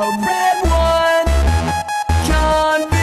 A red one John. be